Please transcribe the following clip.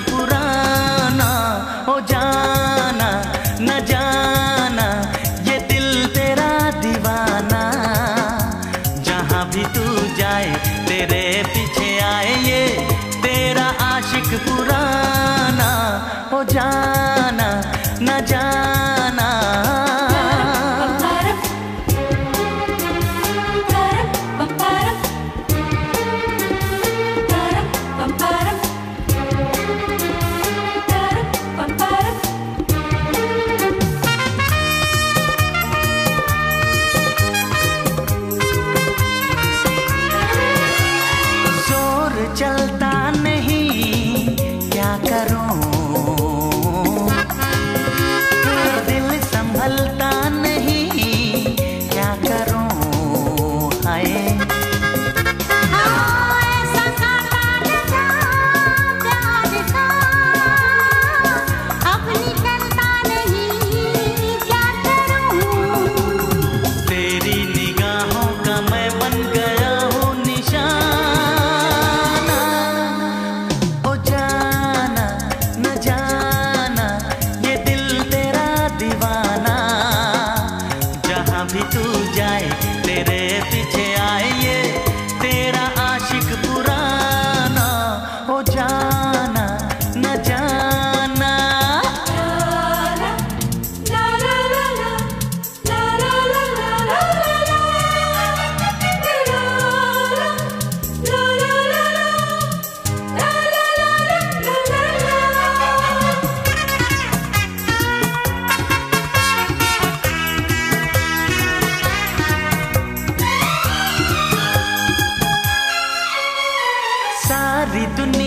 पुराना, हो जाना, न जाना, ये दिल तेरा दीवाना। जहाँ भी तू जाए, तेरे पीछे आए ये, तेरा आशिक पुराना, हो जाना। தரும் tú